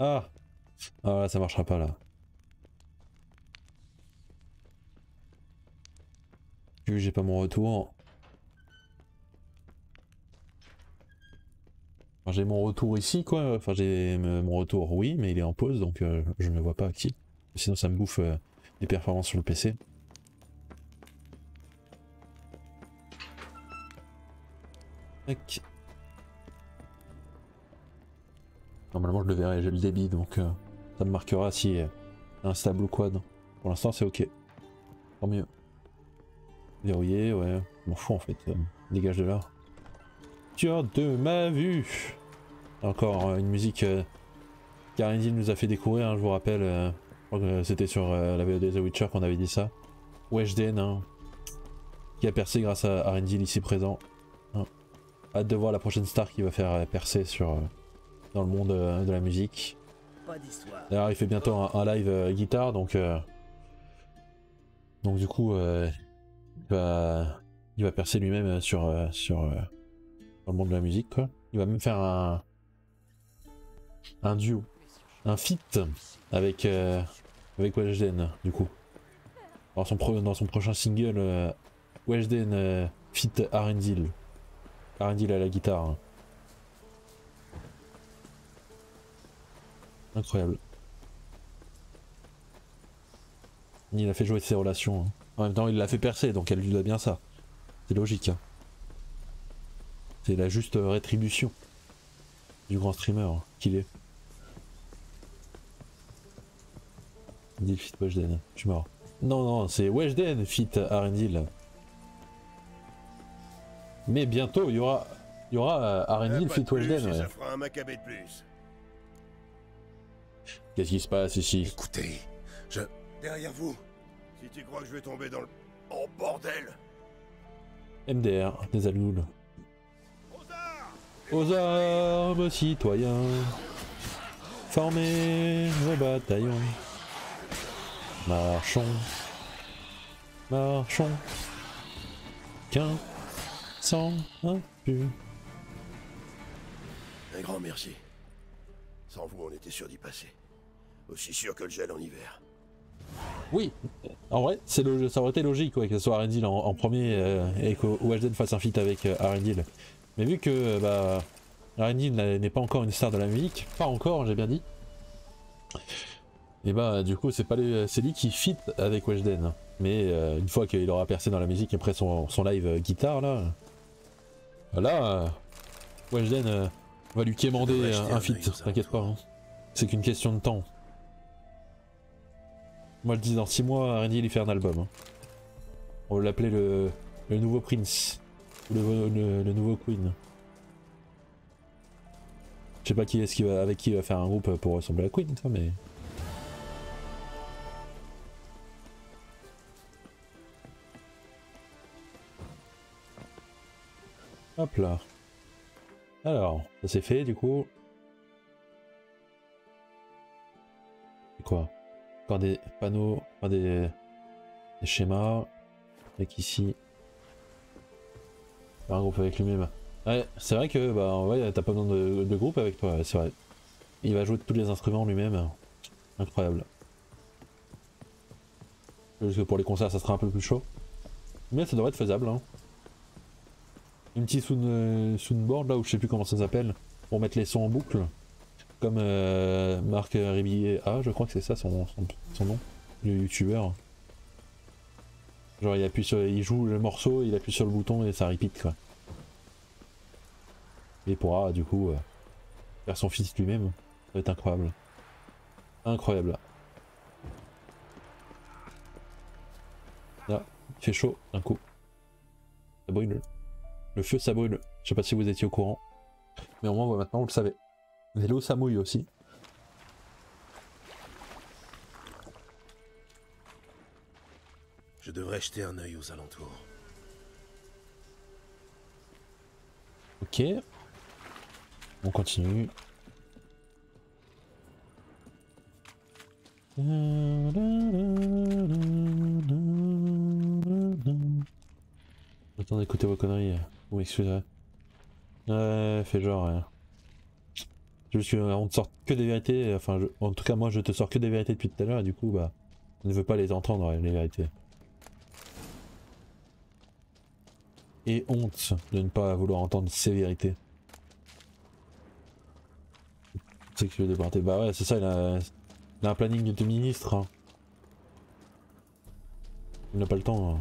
ah Ah là ça marchera pas là. Vu j'ai pas mon retour. J'ai mon retour ici, quoi. Enfin, j'ai mon retour, oui, mais il est en pause, donc euh, je ne le vois pas actif. Sinon, ça me bouffe euh, les performances sur le PC. Normalement, je le verrai, j'ai le débit, donc euh, ça me marquera si instable ou quoi. Pour l'instant, c'est ok. Tant mieux. Verrouillé, ouais. M'en fous en fait. dégage de là. De ma vue Encore euh, une musique euh, qu'Arendil nous a fait découvrir, hein, je vous rappelle. euh, c'était sur euh, la VOD The Witcher qu'on avait dit ça. Weshden, hein, qui a percé grâce à Arendil ici présent. Hein. Hâte de voir la prochaine star qui va faire percer sur, dans le monde de la musique. D'ailleurs, il fait bientôt un, un live guitare, donc donc du coup, il va il va percer lui-même sur sur dans le monde de la musique, quoi. Il va même faire un un duo, un feat avec euh, avec Weshden, du coup. Dans son dans son prochain single, euh, Weshden euh, feat Arendil. Arendil à la guitare. hein. Incroyable. Il a fait jouer ses relations. hein. En même temps, il l'a fait percer, donc elle lui doit bien ça. C'est logique. hein. C'est la juste rétribution du grand streamer qu'il est. Dit fit Weshden, je suis mort. Non, non, c'est Weshden fit Arendil. Mais bientôt, il y aura, il y aura euh, Arendil Pas fit Weshden. et ouais. Ça fera un macabé de plus. Qu'est-ce qui se passe ici? Écoutez, je... Derrière vous. Si tu crois que je vais tomber dans le... Oh bordel MDR, des alouls. Aux armes, citoyens, formez vos bataillons. Marchons, marchons, qu'un sans un grand merci. Sans vous, on était sûr d'y passer. Aussi sûr que le gel en hiver. Oui, en vrai, ça aurait été logique ouais, que ce soit Arendil en, en premier euh, et que Weshden fasse un feat avec euh, Arendil. Mais vu que euh, bah, n'a- n'est pas encore une star de la musique, pas encore, j'ai bien dit, et bah du coup c'est pas c'est lui qui fit avec Weshden. Mais euh, une fois qu'il aura percé dans la musique après son, son live euh, guitare là, là, euh, Weshden va lui quémander un, aux t'inquiète pas. hein. C'est qu'une question de temps. Moi je dis dans 6 mois, Arendil il fait un album. hein. On va l'appeler le, le nouveau Prince. Le, nouveau Queen. Je sais pas qui est-ce qui va, avec qui il va faire un groupe pour ressembler à Queen, ça, mais. Hop là. Alors, ça c'est fait du coup. C'est quoi? Encore des panneaux, des schémas. Avec ici. Un groupe avec lui-même. Ouais, c'est vrai que bah vrai t'as pas besoin de, groupe avec toi, ouais, c'est vrai. Il va jouer tous les instruments lui-même. Incroyable. Juste que pour les concerts ça sera un peu plus chaud. Mais ça devrait être faisable. Hein. Une petite euh, soundboard là où je sais plus comment ça s'appelle. Pour mettre les sons en boucle. Comme euh, Marc Ribier A, je crois que c'est ça son, son, son nom. Le youtubeur. Genre il appuie sur, il joue le morceau, il appuie sur le bouton et ça repeat quoi. Et pourra du coup euh, faire son fils lui-même. Ça va être incroyable. Incroyable. Là, il fait chaud d'un coup. Ça brûle. Le feu ça brûle. Je sais pas si vous étiez au courant. Mais au moins maintenant vous le savez. L'eau ça mouille aussi. Je devrais jeter un œil aux alentours. Ok. On continue. Attends d'écouter vos conneries. Vous m'excuserez. Ouais, fais genre. C'est Juste qu'on te sort que des vérités. Enfin, je- en tout cas, moi, je te sors que des vérités depuis tout à l'heure et du coup, bah, je ne veux pas les entendre, les vérités. Et honte de ne pas vouloir entendre ces vérités. C'est que je vais déporter. Bah ouais, c'est ça, il a, il a un planning de ministre. hein. Il n'a pas le temps. hein.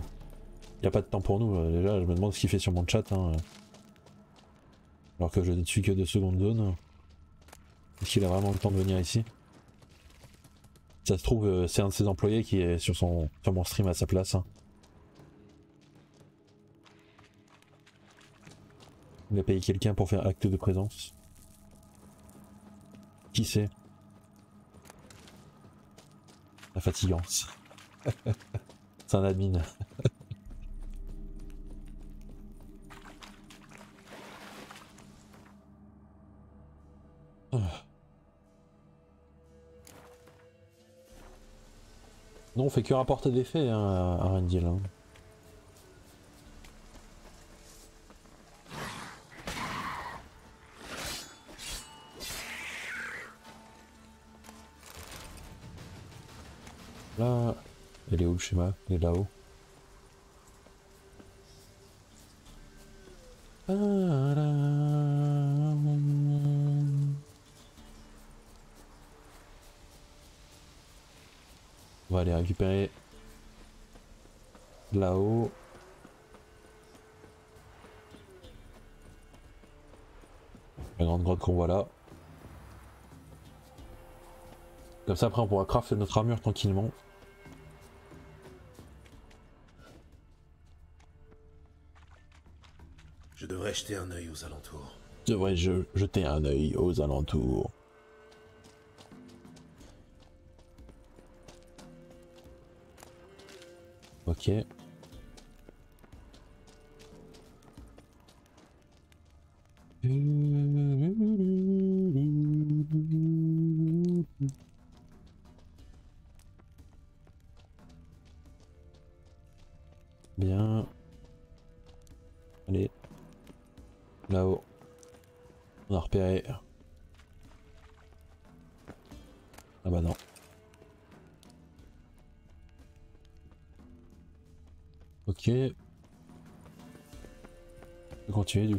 Il n'y a pas de temps pour nous. euh, Déjà, je me demande ce qu'il fait sur mon chat. hein. Alors que je ne suis que de seconde zone. Est-ce qu'il a vraiment le temps de venir ici? Ça se trouve, euh, c'est un de ses employés qui est sur, son, sur mon stream à sa place. Il a payé quelqu'un pour faire acte de présence. Qui c'est La fatigance. c'est un admin. Non, on fait que rapporter des faits hein, à Rendil. Hein. Il est où le schéma Il est là-haut. On va aller récupérer là-haut. La grande grotte qu'on voit là. Comme ça après on pourra crafter notre armure tranquillement. Jeter un œil aux alentours. Je devrais je jeter un œil aux alentours. Ok.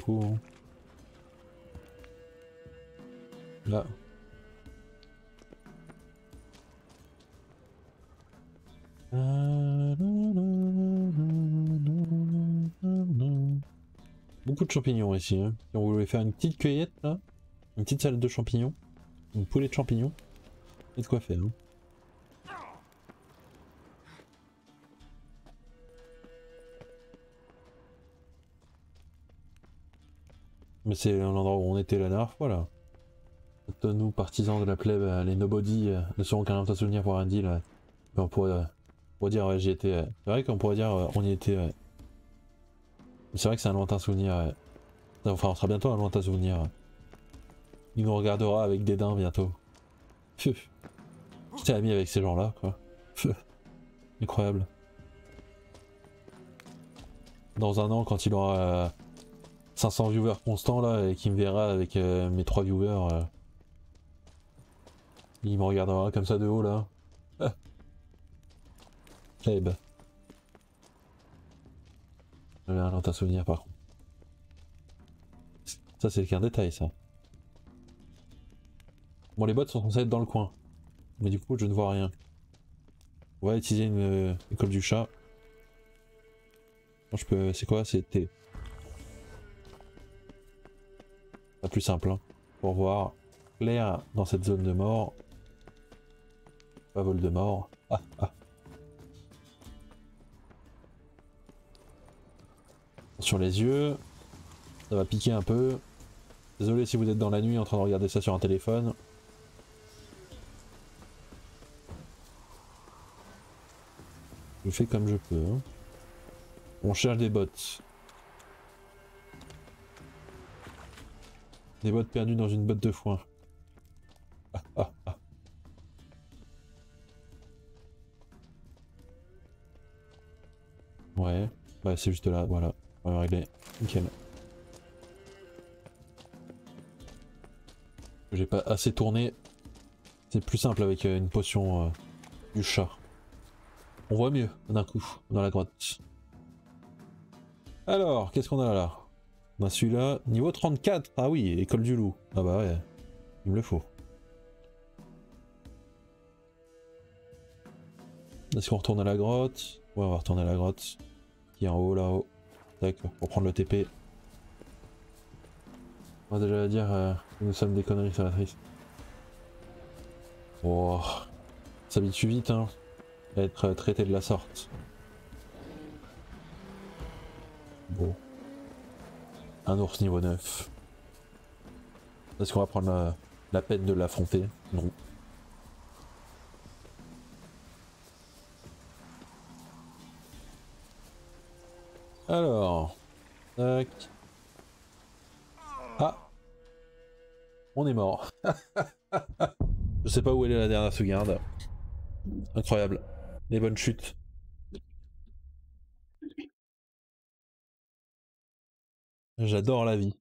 Hein. Là. Beaucoup de champignons ici. Hein. Si on voulait faire une petite cueillette là, une petite salade de champignons, une poulet de champignons, c'est de quoi faire. hein. Mais c'est l'endroit où on était la dernière fois là. Nous, partisans de la plèbe, euh, les nobody, euh, ne seront qu'un longtemps souvenir pour un deal. Mais on pourrait, euh, on pourrait dire, ouais, j'y étais. ouais. C'est vrai qu'on pourrait dire, euh, on y était. ouais. C'est vrai que c'est un lointain souvenir. Enfin, on sera bientôt un lointain souvenir. Il nous regardera avec dédain bientôt. J'étais ami avec ces gens-là, quoi. Incroyable. Dans un an, quand il aura euh, 500 viewers constants là et qu'il me verra avec euh, mes 3 viewers, euh, il me regardera comme ça de haut là. Ah. Pleb. J'avais un lointain souvenir par contre. Ça c'est qu'un détail ça. Bon les bots sont censés être dans le coin. Mais du coup je ne vois rien. On va utiliser une euh, école du chat. Je peux. C'est quoi? C'est Plus simple hein. Pour voir clair dans cette zone de mort. Pas vol de mort. Ah ah. Sur les yeux. Ça va piquer un peu. Désolé si vous êtes dans la nuit en train de regarder ça sur un téléphone. Je fais comme je peux. hein. On cherche des bots. Des bottes perdues dans une botte de foin. Ah, ah. Ouais, bah c'est juste là, voilà. On va régler. Nickel. J'ai pas assez tourné. C'est plus simple avec euh, une potion euh, du chat. On voit mieux d'un coup dans la grotte. Alors, qu'est-ce qu'on a là? On a celui-là, niveau 34. Ah oui, école du loup. Ah bah ouais, il me le faut. Est-ce qu'on retourne à la grotte? Ouais, on va retourner à la grotte. Qui est en haut, là-haut. Tac, pour prendre le TP. On va déjà dire euh, que nous sommes des conneries sénatrices. Oh, s'habitue vite, hein, à être euh, traité de la sorte. Bon. Un ours niveau 9. Est-ce qu'on va prendre la, peine de l'affronter. Alors. Tac. Ah. On est mort. Je sais pas où elle est la dernière sauvegarde. Incroyable. Les bonnes chutes. J'adore la vie.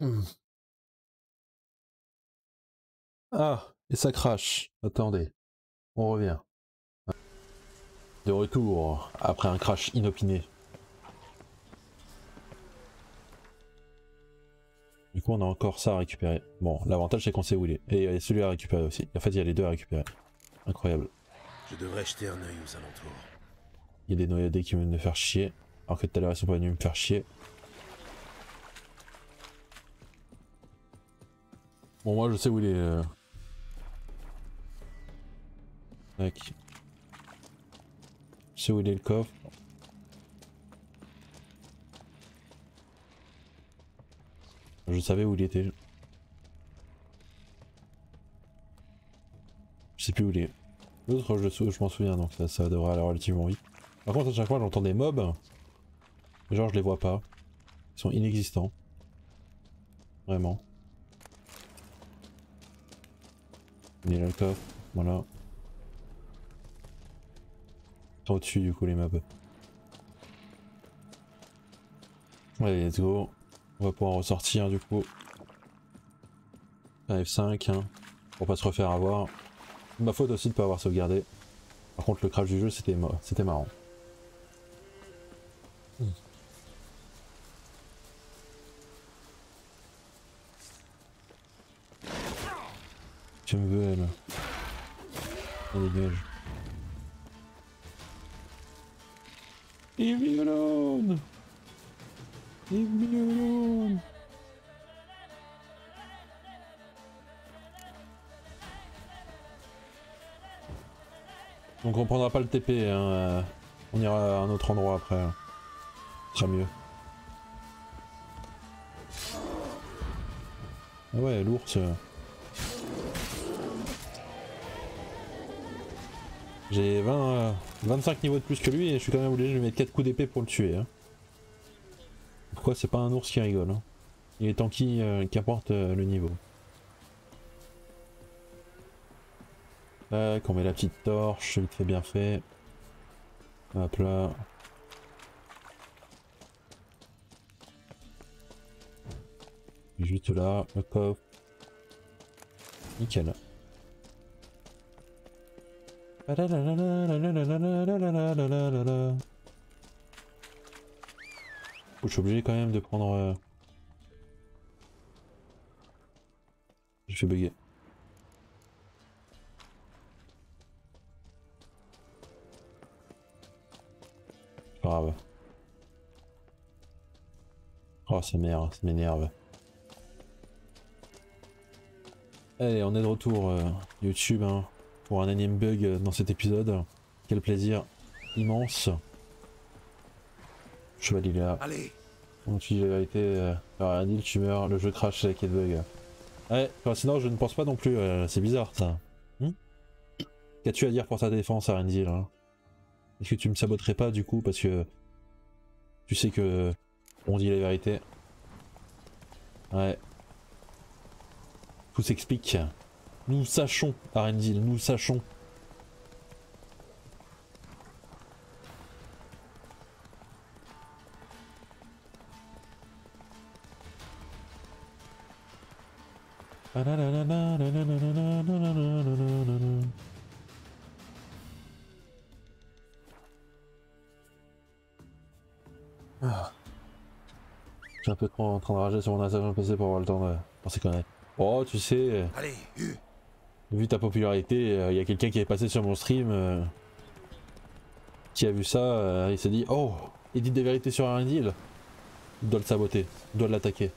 Hmm. Ah, et ça crache. Attendez. On revient. De retour après un crash inopiné. Du coup, on a encore ça à récupérer. Bon, l'avantage c'est qu'on sait où il est. Et il y a celui à récupérer aussi. En fait, il y a les deux à récupérer. Incroyable. Je devrais jeter un œil aux alentours. Il y a des noyadés qui viennent me faire chier. Alors que tout à l'heure ils sont pas venus me faire chier. Bon moi je sais où il est. Euh... Tac. Je sais où il est le coffre. Je savais où il était. Je sais plus où il est. L'autre je, je m'en souviens donc ça, ça devrait aller relativement vite. Par contre à chaque fois j'entends des mobs. Genre je les vois pas. Ils sont inexistants. Vraiment. Il est là le coffre. Voilà. Au-dessus du coup les mobs. Allez let's go. On va pouvoir ressortir du coup. F5 hein, pour pas se refaire avoir. Ma faute aussi de pas avoir sauvegardé. Par contre le crash du jeu c'était marrant. Tu me veux elle. Elle dégage. Leave me alone! Leave me alone! Donc on prendra pas le TP, hein. Euh, on ira à un autre endroit après. Ce sera mieux. Ah ouais, l'ours. J'ai 20, 25 niveaux de plus que lui et je suis quand même obligé de lui mettre 4 coups d'épée pour le tuer. Hein. Pourquoi c'est pas un ours qui rigole hein. Il est tanky euh, qui apporte euh, le niveau. Tac, on met la petite torche, vite fait bien fait. Hop là. Juste là, le coffre. Nickel. Je suis obligé quand même de prendre... Euh... Je fais bugger. Grave. Oh ça m'énerve. Allez, on est de retour euh, YouTube. Hein pour un anime bug dans cet épisode. Quel plaisir immense. Chevalier là. Allez tu dis la vérité, euh, alors dit tu meurs, le jeu crash avec bug. Ouais, sinon je ne pense pas non plus, euh, c'est bizarre ça. Hmm Qu'as-tu à dire pour ta défense Arendil là Est-ce que tu me saboterais pas du coup parce que tu sais que on dit la vérité? Ouais. Tout s'explique. Nous sachons, Arendil, nous sachons. Ah. Je suis un peu trop en train de rager sur mon PC pour avoir le temps de penser qu'on est. Oh, tu sais. Allez, vu ta popularité, il euh, y a quelqu'un qui est passé sur mon stream euh, qui a vu ça, euh, il s'est dit Oh, il dit des vérités sur un deal. Il doit le saboter, il doit l'attaquer.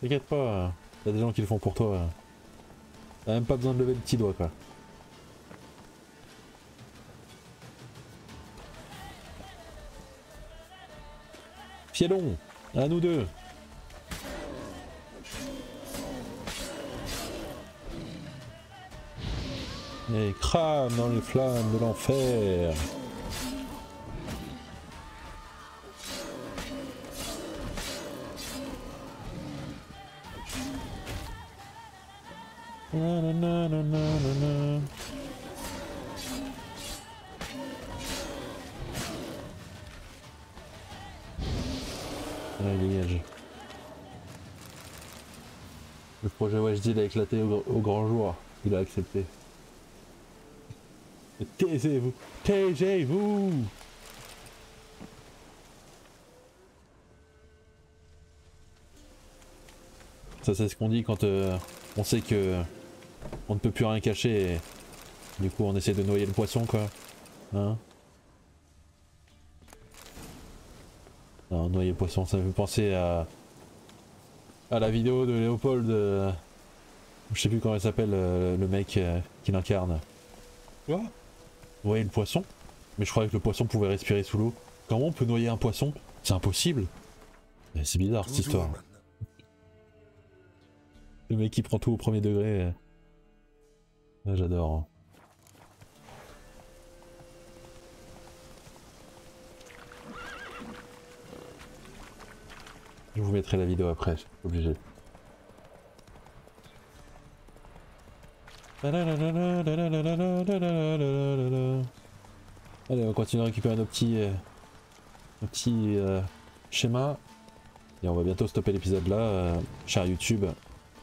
T'inquiète pas, il y a des gens qui le font pour toi. T'as même pas besoin de lever le petit doigt quoi. Fielon, à nous deux. Et crame dans les flammes de l'enfer. Le projet WHD a éclaté au, au grand jour. Il a accepté. Taisez-vous Taisez-vous Ça c'est ce qu'on dit quand euh, on sait que on ne peut plus rien cacher et du coup on essaie de noyer le poisson quoi. Hein? Non, noyer le poisson, ça me fait penser à à la vidéo de Léopold, euh, je sais plus comment il s'appelle euh, le mec qui l'incarne. Quoi? Noyer le poisson Mais je croyais que le poisson pouvait respirer sous l'eau. Comment on peut noyer un poisson? C'est impossible. C'est bizarre cette histoire. Le mec qui prend tout au premier degré. euh. Ah, J'adore. Je vous mettrai la vidéo après, obligé. Allez, on va continuer à récupérer nos petits, euh, nos petits euh, schémas. Et on va bientôt stopper l'épisode là, euh, cher YouTube,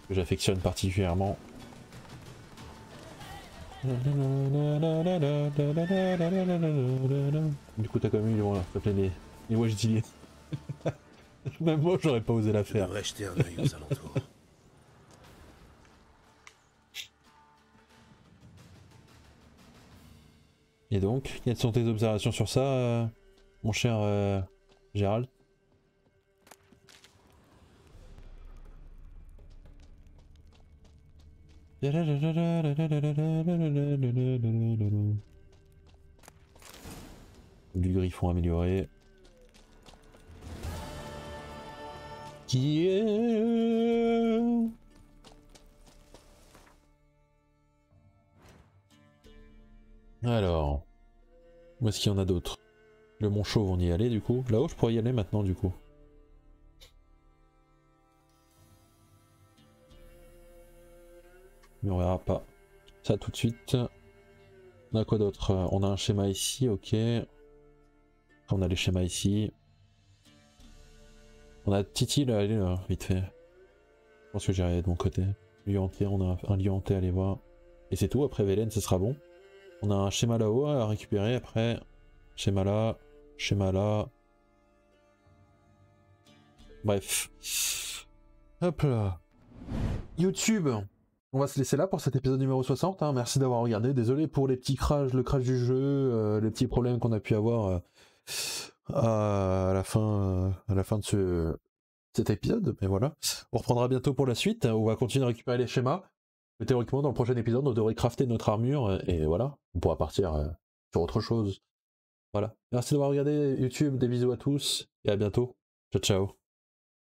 que j'affectionne particulièrement. Du coup, t'as quand même eu voilà, ça s'appelait les, les Watch Même moi, j'aurais pas osé la faire. jeter un. Et donc, quelles sont tes observations sur ça, euh, mon cher euh, Gérald? Du griffon amélioré. Qui est... Alors, où est-ce qu'il y en a d'autres? Le Mont Chauve, on y allait du coup. Là-haut, je pourrais y aller maintenant du coup. Mais on verra pas. Ça tout de suite. On a quoi d'autre? On a un schéma ici, ok. On a les schémas ici. On a Titi là, allez là, vite fait. Je pense que j'irai de mon côté. Lyon-T, on a un Lyon-T à aller voir. Et c'est tout, après Vélène, ce sera bon. On a un schéma là-haut à récupérer après. Schéma là, schéma là. Bref. Hop là. YouTube. On va se laisser là pour cet épisode numéro 60. hein. Merci d'avoir regardé. Désolé pour les petits crashs, le crash du jeu, euh, les petits problèmes qu'on a pu avoir euh, à la fin, de ce, cet épisode. Mais voilà. On reprendra bientôt pour la suite. On va continuer à récupérer les schémas. Mais théoriquement, dans le prochain épisode, on devrait crafter notre armure euh, et voilà, on pourra partir euh, sur autre chose. Voilà. Merci d'avoir regardé YouTube, des bisous à tous et à bientôt. Ciao ciao.